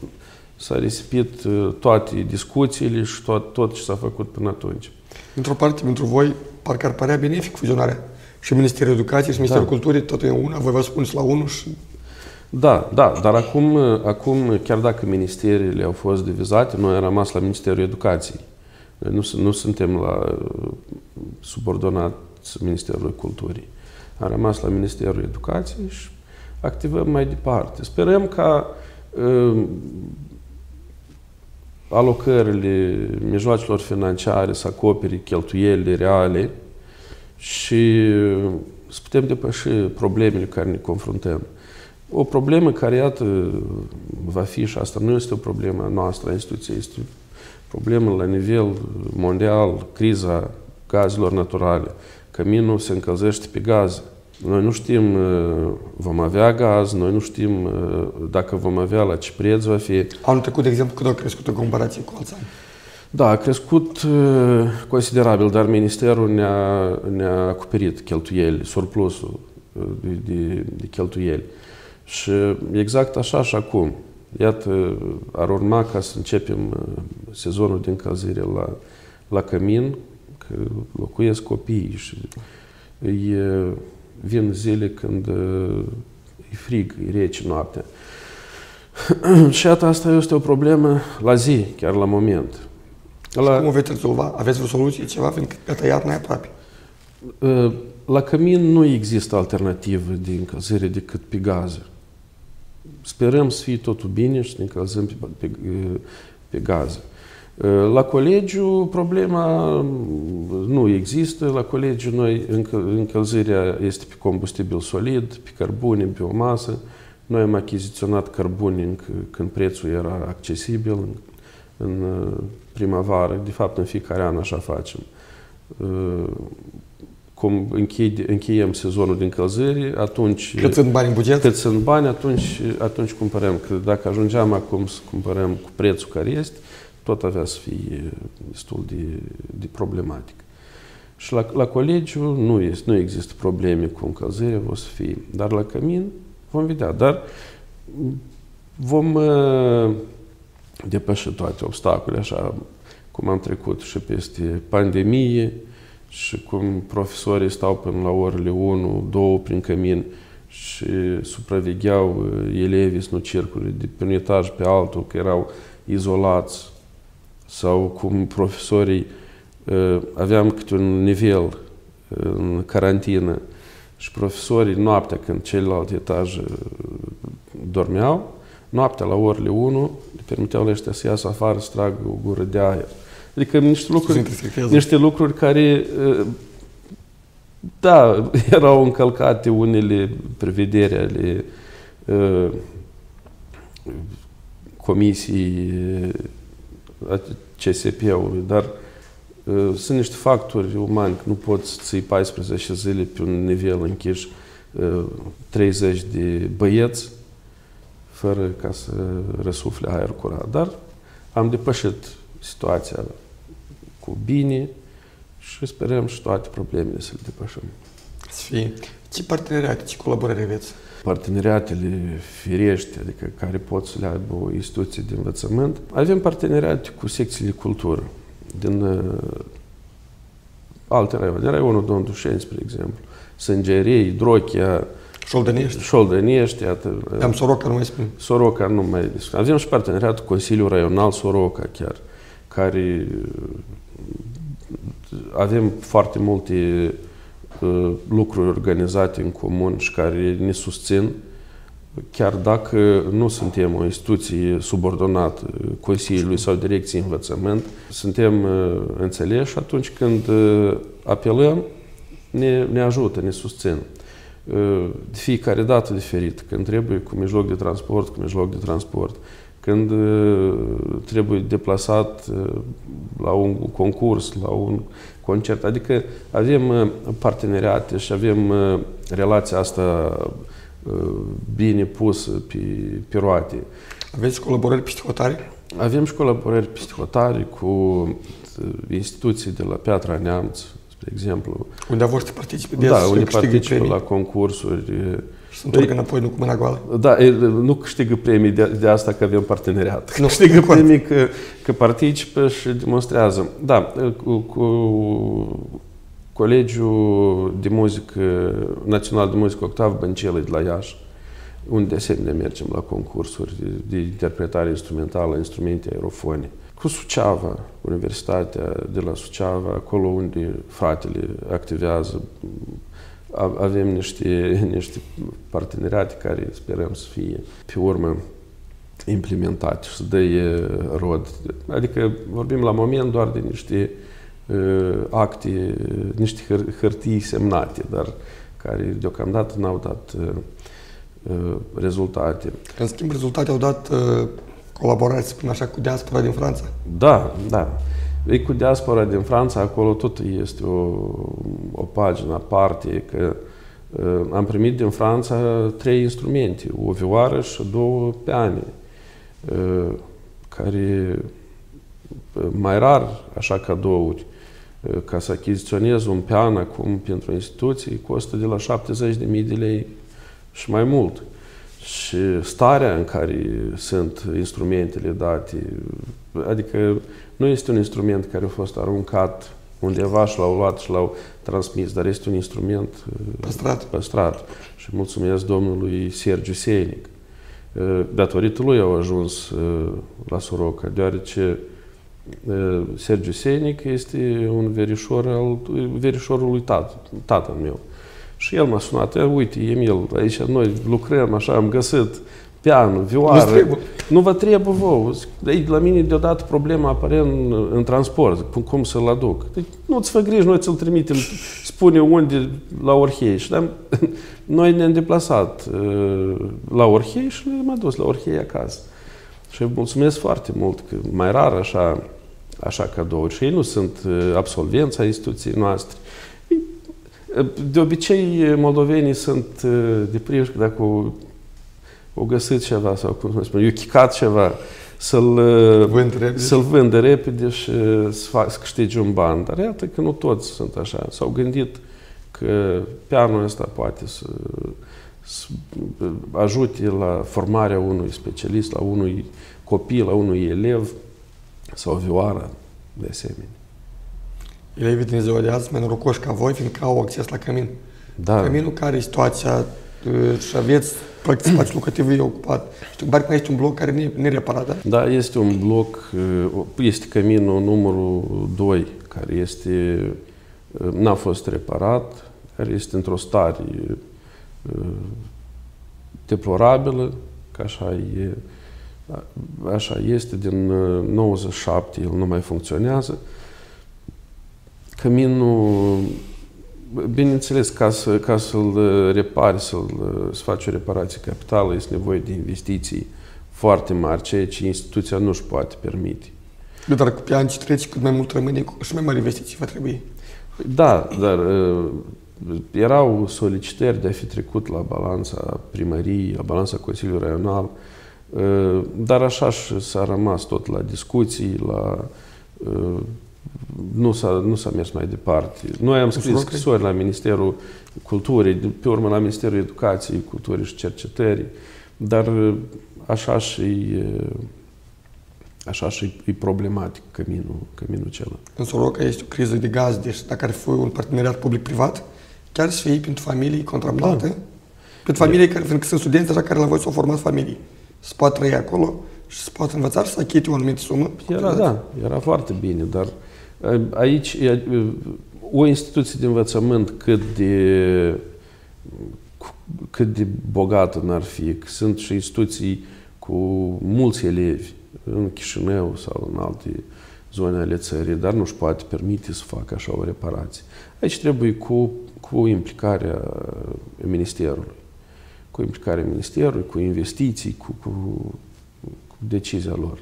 s-a risipit uh, toate discuțiile și tot, tot ce s-a făcut până atunci. Într-o parte, pentru voi, parcă ar părea benefic fuzionarea. Și Ministerul Educației și Ministerul da. Culturii, tot în una, voi vă spuneți la unul și... Da, da, dar acum, acum, chiar dacă ministeriile au fost divizate, noi am rămas la Ministerul Educației. Noi nu, nu suntem la subordonat Ministerului Culturii. Am rămas la Ministerul Educației și activăm mai departe. Sperăm ca uh, alocările mijloacelor financiare să acopere cheltuielile reale și să putem depăși problemele care ne confruntăm. O problemă care, iată, va fi, și asta nu este o problemă noastră a instituției, este problemă la nivel mondial, criza gazelor naturale. Căminul se încălzește pe gaz. Noi nu știm, uh, vom avea gaz, noi nu știm uh, dacă vom avea la ce preț va fi. Anul trecut, de exemplu, cât a crescut în comparație cu alți ani? Da, a crescut uh, considerabil, dar Ministerul ne-a, ne-a acoperit cheltuieli, surplusul de, de, de cheltuieli. Și exact așa și acum. Iată, ar urma ca să începem sezonul de încălzire la, la cămin, că locuiesc copiii și îi vin zile când e frig, e rece noaptea. și asta este o problemă la zi, chiar la moment. La... cum o veți rezolva? Aveți o soluție, ceva, fiindcă gata iarna e aproape? La cămin nu există alternativă de încălzire decât pe gaze. Sperăm să fie totul bine și să ne încălzăm pe, pe, pe gaze. La colegiu problema nu există. La colegiu noi încălzirea este pe combustibil solid, pe cărbune, biomasă. Noi am achiziționat cărbune când prețul era accesibil în, în primăvară. De fapt, în fiecare an așa facem. Cum încheiem sezonul de încălzire, atunci... Cât sunt bani în buget? Cât sunt bani, atunci, atunci cumpărăm. Că dacă ajungeam acum să cumpărăm cu prețul care este, tot avea să fie destul de, de problematic. Și la, la colegiu nu, este, nu există probleme cu încălzirea, o să fie. Dar la cămin vom vedea. Dar vom uh, depăși toate obstacole, așa cum am trecut și peste pandemie și cum profesorii stau până la orele 1-2 prin cămin și supravegheau uh, elevii să nu circule de pe un etaj pe altul, că erau izolați sau cum profesorii uh, aveam câte un nivel uh, în carantină și profesorii noaptea când celelalte etaje dormeau, noaptea la orele 1 le permiteau la ăștia să iasă afară să tragă o gură de aer. Adică niște lucruri, niște lucruri care da, erau încălcate unele prevederi ale uh, comisii CSP-ului, dar uh, sunt niște factori umani, nu poți să ții 14 zile pe un nivel închiși 30 de băieți fără ca să răsufle aer curat. Dar am depășit situația cu bine și sperăm și toate problemele să le depășim. Să fie. Ce parteneriate, ce colaborări aveți? Parteneriatele firești, adică care pot să le aibă o instituție de învățământ. Avem parteneriate cu secțiile cultură din uh, alte raione, din raionul Don Dușeni, spre exemplu, Sângerei, Drochia, Șoldănești. Șoldănești, iată. Am Soroca, nu mai spun. Soroca nu mai discutăm. Avem și parteneriat cu Consiliul Raional Soroca chiar, care avem foarte multe uh, lucruri organizate în comun și care ne susțin, chiar dacă nu suntem o instituție subordonată Consiliului sau Direcției Învățământ, suntem uh, înțeleși atunci când uh, apelăm, ne, ne ajută, ne susțin. De fiecare dată diferit, când trebuie cu mijloc de transport, cu mijloc de transport, când trebuie deplasat la un concurs, la un concert. Adică avem parteneriate și avem relația asta bine pusă pe, pe roate. Aveți colaborări psihotare? Avem și colaborări psihotare cu instituții de la Piatra Neamț, spre exemplu. Unde a să participe des Da, unde participă la concursuri. Și sunt întorc înapoi, nu cu mâna goală. Da, nu câștigă premii de, de asta că avem parteneriat. Nu, câștigă premii că, că participă și demonstrează. Da, cu, cu Colegiul de Muzică, Național de Muzică Octav Băncelă de la Iași, unde de asemenea mergem la concursuri de, de interpretare instrumentală, instrumente aerofone cu Suceava, Universitatea de la Suceava, acolo unde fratele activează. Avem niște, niște parteneriate care sperăm să fie pe urmă implementate și să dă rod. Adică vorbim la moment doar de niște uh, acte, niște hâr- hârtii semnate, dar care deocamdată n-au dat uh, rezultate. În schimb, rezultate au dat uh, colaborați, spun așa, cu diaspora din Franța? Da, da. E cu diaspora din Franța, acolo tot este o, o pagină aparte, că uh, am primit din Franța trei instrumente, o vioară și două piane, uh, care uh, mai rar, așa cadouri, uh, ca să achiziționez un pian acum pentru instituții, costă de la 70.000 de lei și mai mult. Uh, și starea în care sunt instrumentele date, adică nu este un instrument care a fost aruncat undeva și l-au luat și l-au transmis, dar este un instrument uh, păstrat. păstrat. Și mulțumesc domnului Sergiu Seinic. Uh, datorită lui au ajuns uh, la Soroca, deoarece Sergiu Seinic este un verișor al verișorului tat, tatăl meu. Și el m-a sunat, uite, Emil, aici noi lucrăm, așa, am găsit pianul, vioară. Nu vă trebuie vouă. De la mine deodată problema apare în, în transport, cum, cum să-l aduc. Deci, nu-ți fă griji, noi ți-l trimitem, spune unde, la Orhei. Și noi ne-am deplasat uh, la Orhei și ne-am adus la Orhei acasă. Și mulțumesc foarte mult, că mai rar așa, așa cadouri. Și ei nu sunt uh, absolvenți a instituției noastre. De obicei, moldovenii sunt deprinși că dacă o, o găsit ceva sau, cum să spun, eu chicat ceva, să-l vând repede, să vândă repede și să, fac, să câștige un ban. Dar iată că nu toți sunt așa. S-au gândit că pianul ăsta poate să, să ajute la formarea unui specialist, la unui copil, la unui elev sau vioara de asemenea elevii din ziua de azi mai norocoși ca voi, fiindcă au acces la cămin. Da. Căminul care e situația și aveți practic spațiul locativ e ocupat. Știu, că mai este un bloc care nu e nereparat, da? Da, este un bloc, este căminul numărul 2, care este, n-a fost reparat, care este într-o stare deplorabilă, că așa e, așa este, din 97 el nu mai funcționează. Căminul, bineînțeles, ca, să, ca să-l repari, să-l, să faci o reparație capitală, este nevoie de investiții foarte mari, ceea ce instituția nu își poate permite. Dar cu pe ani ce trece, cât mai mult rămâne, și mai mari investiții va trebui. Da, dar uh, erau solicitări de a fi trecut la balanța primăriei, la balanța Consiliului Raional, uh, dar așa și s-a rămas tot la discuții, la uh, nu s-a, nu s-a mers mai departe. Noi am scris scrisori la Ministerul Culturii, pe urmă la Ministerul Educației, Culturii și Cercetării, dar așa și așa și e problematic căminul, căminul acela. În Soroca este o criză de gaz, deci dacă ar fi un parteneriat public-privat, chiar să fie pentru familii contraplată, da. pentru familii care, fiindcă sunt studenți deja care la voi s-au format familii, să poată trăi acolo și să poată învăța și să achite o anumită sumă. Era, da, era foarte bine, dar aici o instituție de învățământ cât de cât de bogată n-ar fi, că sunt și instituții cu mulți elevi în Chișinău sau în alte zone ale țării, dar nu-și poate permite să facă așa o reparație. Aici trebuie cu, cu implicarea Ministerului, cu implicarea Ministerului, cu investiții, cu, cu, cu decizia lor.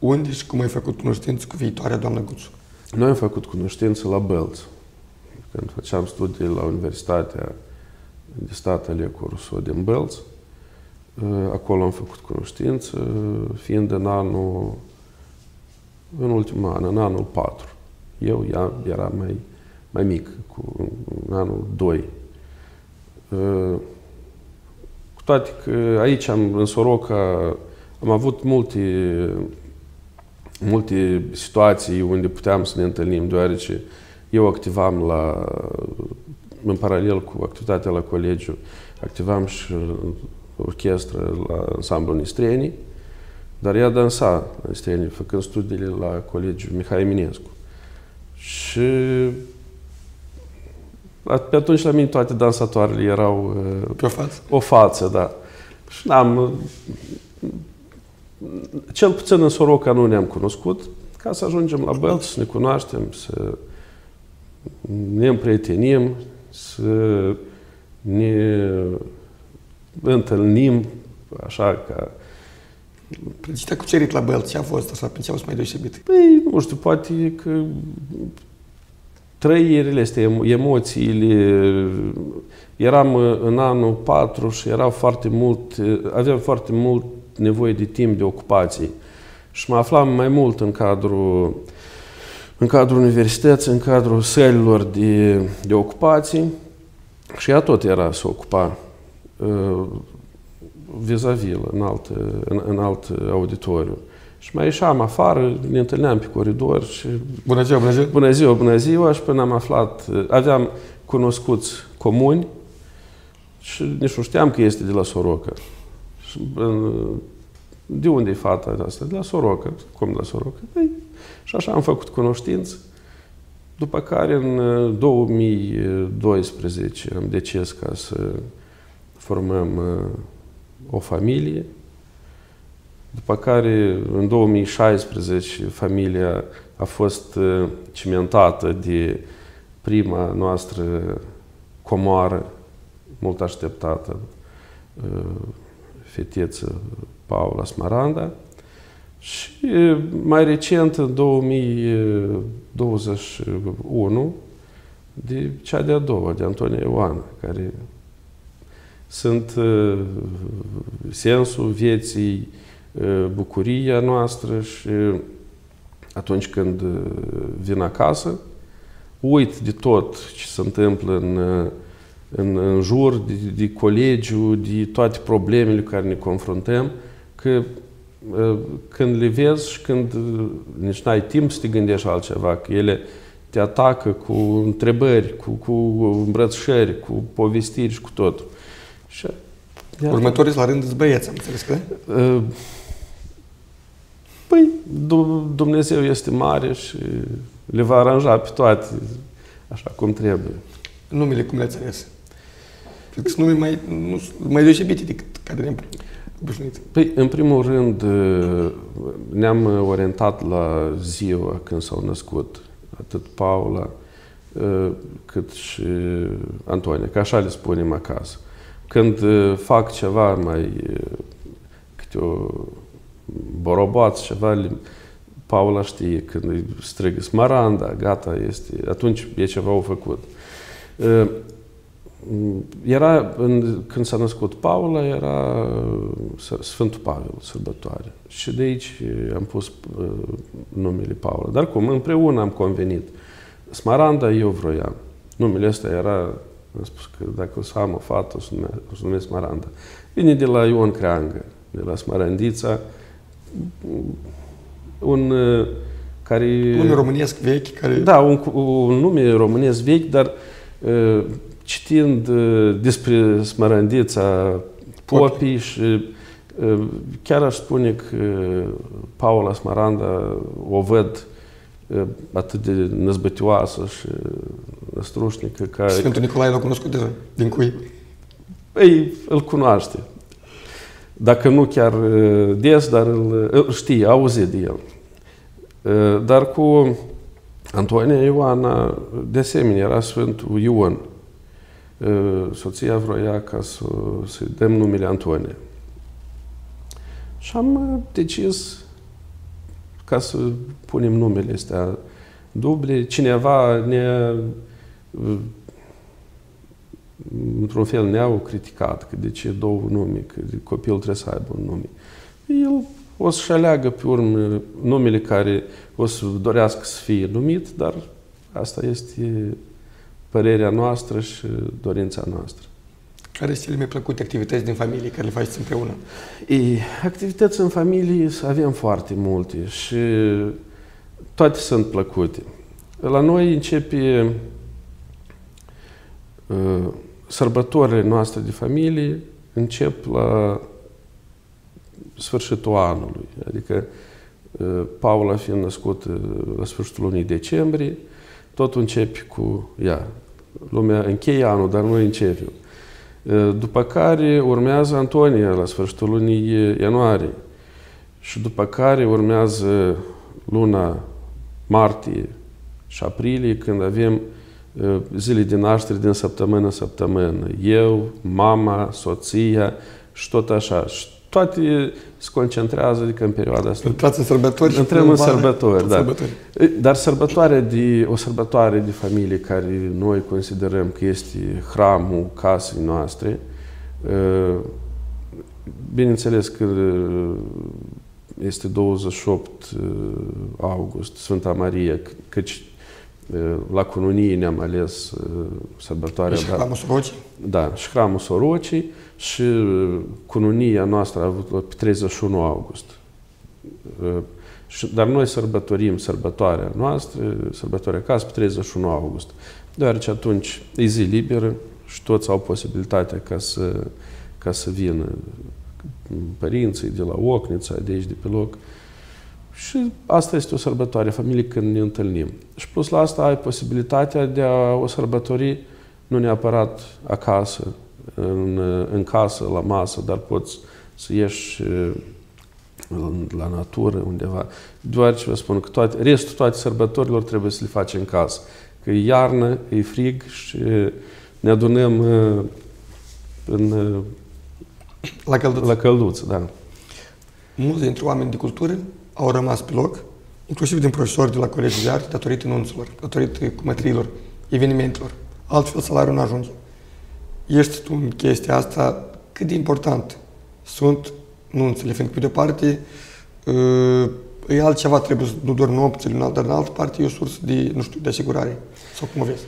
Unde și cum ai făcut cunoștință cu viitoarea doamnă Guțu? Noi am făcut cunoștință la Belț. Când făceam studii la Universitatea de Stat Alecu Rousseau din Belț, acolo am făcut cunoștință, fiind în anul, în ultimul an, în anul 4. Eu eram mai, mai mic, cu în anul 2. Cu toate că aici, am, în Soroca, am avut multe multe situații unde puteam să ne întâlnim, deoarece eu activam la, în paralel cu activitatea la colegiu, activam și orchestră la ansamblul Nistrenii, dar ea dansa la Nistrenii, făcând studiile la colegiul Mihai Eminescu. Și pe atunci la mine toate dansatoarele erau... Pe o față? O față, da. Și n-am cel puțin în Soroca nu ne-am cunoscut, ca să ajungem la Bălți, să ne cunoaștem, să ne împrietenim, să ne întâlnim așa ca... Plăcitea cucerit la Bălți, ce a fost așa, pe ce a fost mai deosebit? Păi, nu știu, poate că trăirile astea, emoțiile, eram în anul 4 și erau foarte mult, aveam foarte mult nevoie de timp de ocupație. Și mă aflam mai mult în cadrul, în cadrul universității, în cadrul sălilor de, de ocupații și ea tot era să ocupa uh, vis-a-vis, în alt, în, în alt auditoriu. Și mai ieșeam afară, ne întâlneam pe coridor și... Bună ziua, bună ziua! Bună ziua, bună ziua! Și până am aflat, aveam cunoscuți comuni și nici nu știam că este de la Soroca. De unde e fata asta? De la Soroca. Cum de la Soroca? Păi, și așa am făcut cunoștință. După care în 2012 uh, am decis ca să formăm uh, o familie. După care în 2016 familia a fost uh, cimentată de prima noastră comoară mult așteptată fetiță Paula Smaranda. Și mai recent, în 2021, de cea de-a doua, de Antonia Ioana, care sunt sensul vieții, bucuria noastră și atunci când vin acasă, uit de tot ce se întâmplă în în, în jur, de, de colegiu, de toate problemele cu care ne confruntăm, că ă, când le vezi și când ă, nici n-ai timp să te gândești altceva, că ele te atacă cu întrebări, cu, cu îmbrățișări, cu povestiri și cu tot. Și, Următorii la rând băieți, am înțeles că? Ă, păi, Dumnezeu este mare și le va aranja pe toate așa cum trebuie. Numele cum le-ați ales? Cred că sunt nume mai, nu, mai deosebite decât care obișnuite. Păi, în primul rând, uh, ne-am orientat la ziua când s-au născut atât Paula uh, cât și Antonia, că așa le spunem acasă. Când uh, fac ceva mai câte o borobaț, ceva, Paula știe, când îi strigă Smaranda, gata, este, atunci e ceva au făcut. Era, în, când s-a născut Paula, era Sfântul Pavel, sărbătoare. Și de aici am pus uh, numele Paula. Dar cum, împreună am convenit. Smaranda eu vroiam. Numele ăsta era, am spus că dacă o să am o fată, o să, nume, o să numesc Smaranda. Vine de la Ion Creangă, de la Smarandița, un uh, care... Un românesc vechi care... Da, un, un nume românesc vechi, dar uh, citind uh, despre Smarandița, popii și chiar aș spune că Paula Smaranda o văd atât de năzbătioasă și năstrușnică ca... Sfântul Nicolae l-a cunoscut deja, din cui? Ei, îl cunoaște. Dacă nu chiar des, dar îl, îl știe, a auzit de el. Dar cu Antonia Ioana, de asemenea, era Sfântul Ion. Soția vroia ca să, să dăm numele Antonie. Și am decis ca să punem numele astea duble. Cineva ne într-un fel ne-au criticat că de ce două nume, că copilul trebuie să aibă un nume. El o să-și aleagă pe urmă numele care o să dorească să fie numit, dar asta este părerea noastră și dorința noastră. Care sunt cele mai plăcute activități din familie care le faceți împreună? Ei, activități în familie avem foarte multe și toate sunt plăcute. La noi începe uh, sărbătorile noastre de familie încep la sfârșitul anului. Adică uh, Paula fiind născută la sfârșitul lunii decembrie, totul începe cu ea. Lumea încheie anul, dar noi începem. După care urmează Antonia la sfârșitul lunii ianuarie. Și după care urmează luna martie și aprilie, când avem zile de naștere din săptămână în săptămână. Eu, mama, soția și tot așa. Și toate se concentrează adică în perioada asta. Intrați în sărbători? Intrăm în sărbători, da. Sărbători. Dar sărbătoarea de, o sărbătoare de familie care noi considerăm că este hramul casei noastre, bineînțeles că este 28 august, Sfânta Maria, căci la cununie ne-am ales sărbătoarea. Și hramul Sorocii? Da, și hramul Sorocii și cununia noastră a avut pe 31 august. Dar noi sărbătorim sărbătoarea noastră, sărbătoarea casă, pe 31 august. Deoarece atunci e zi liberă și toți au posibilitatea ca să, ca să vină părinții de la Ocnița, de aici, de pe loc. Și asta este o sărbătoare familie când ne întâlnim. Și plus la asta ai posibilitatea de a o sărbători nu neapărat acasă, în, în casă, la masă, dar poți să ieși la natură undeva. Deoarece vă spun că toate, restul toate sărbătorilor trebuie să le faci în casă. Că e iarnă, e frig și ne adunăm în, la călduță. La călduță, da. Mulți dintre oameni de cultură au rămas pe loc, inclusiv din profesori de la colegii de arte, datorită nunților, datorită cumătrilor, evenimentelor. Altfel salariul nu ajunge. Ești tu în chestia asta, cât de important sunt nunțele, fiindcă pe de-o parte e altceva, trebuie nu doar nopțile, dar în altă parte e o sursă de, nu știu, de asigurare. Sau cum o vezi?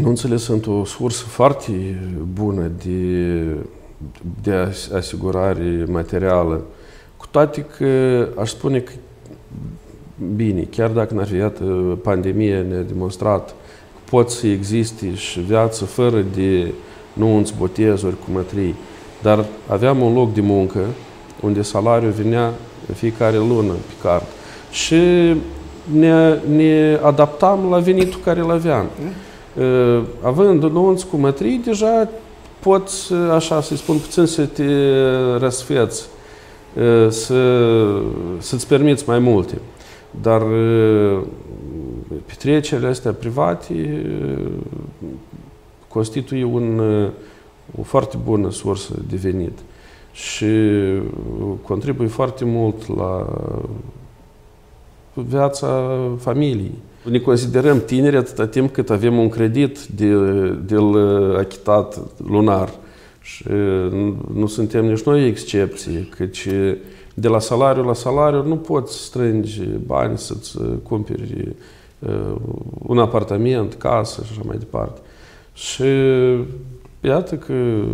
Nunțele sunt o sursă foarte bună de, de asigurare materială, cu toate că aș spune că bine, chiar dacă n-ar fi, iată, pandemia ne-a demonstrat că pot să existe și viață fără de nunți, botezuri, cumătrii, dar aveam un loc de muncă unde salariul venea în fiecare lună pe card și ne, ne adaptam la venitul care îl aveam. Mm. Având nunți cu mătrii, deja poți, așa să spun, puțin să te răsfeți, să, să-ți permiți mai multe. Dar petrecerile astea private constituie un, o foarte bună sursă de venit și contribuie foarte mult la viața familiei. Ne considerăm tineri atâta timp cât avem un credit de, de achitat lunar. Și nu suntem nici noi excepție, căci de la salariu la salariu nu poți strângi bani să-ți cumperi un apartament, casă și așa mai departe. Și iată că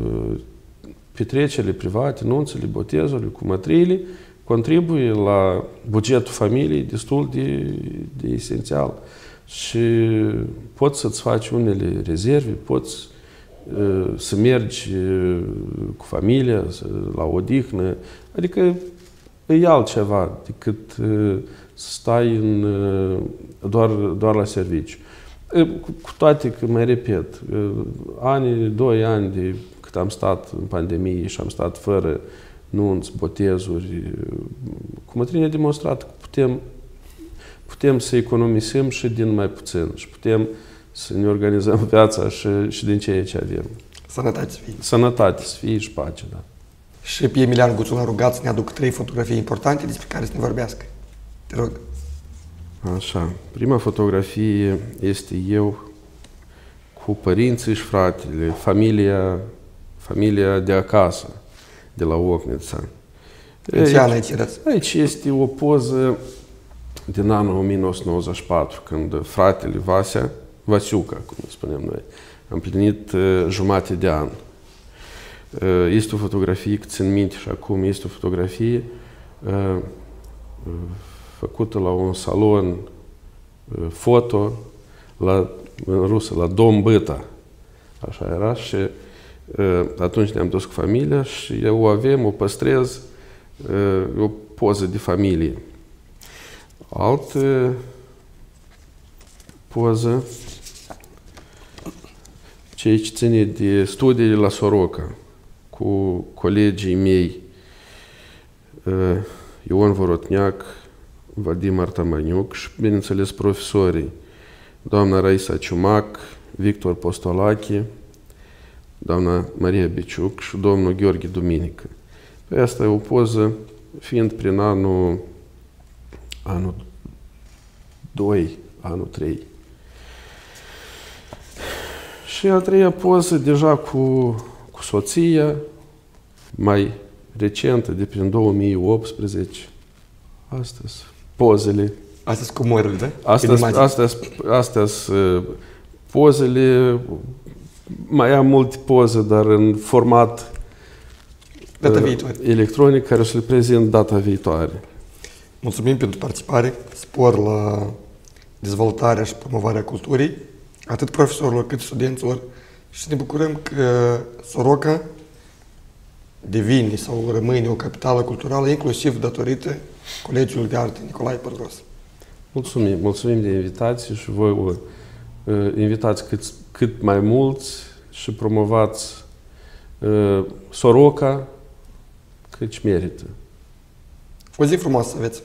petrecerile private, nunțele, botezurile, cu mătriile, contribuie la bugetul familiei destul de, de esențial. Și poți să-ți faci unele rezerve, poți uh, să mergi uh, cu familia la odihnă, adică e altceva decât uh, să stai în, doar, doar la serviciu. Cu toate că, mai repet, ani, doi ani de cât am stat în pandemie și am stat fără nunți, botezuri, cu mătrine a demonstrat că putem, putem să economisim și din mai puțin și putem să ne organizăm viața și, și din ceea ce avem. Sănătate să fie. Sănătate să fie și pace, da. Și pe Emilian Guțul a rugat să ne aduc trei fotografii importante despre care să ne vorbească. Te rog. Așa. Prima fotografie este eu cu părinții și fratele, familia, familia de acasă, de la Ocnița. Aici, aici este o poză din anul 1994, când fratele Vasea, Vasiuca, cum spunem noi, a împlinit uh, jumate de an. Uh, este o fotografie, că țin minte și acum, este o fotografie uh, făcută la un salon uh, foto la, în rusă, la Dom Băta. Așa era și uh, atunci ne-am dus cu familia și eu o avem, o păstrez, uh, o poză de familie. Altă poză, ceea ce ține de studiile la Soroca cu colegii mei, Ion Vorotniac, Vadim Artamaniuc și, bineînțeles, profesorii, doamna Raisa Ciumac, Victor Postolache, doamna Maria Biciuc și domnul Gheorghe Duminică. Pe asta e o poză, fiind prin anul, anul 2, anul 3. Și a treia poză, deja cu, cu soția, mai recentă, de prin 2018, astăzi, pozele. Astăzi cu mărul, da? Astăzi, astăzi, astăzi pozele, mai am multe poze, dar în format data viitoare. electronic care o să le prezint data viitoare. Mulțumim pentru participare, spor la dezvoltarea și promovarea culturii, atât profesorilor cât studenților și ne bucurăm că Soroca devine sau rămâne o capitală culturală, inclusiv datorită Colegiului de Arte Nicolae Părgos. Mulțumim, mulțumim de invitație și voi uh, invitați cât, cât mai mulți și promovați uh, Soroca cât merită. O zi frumoasă să aveți!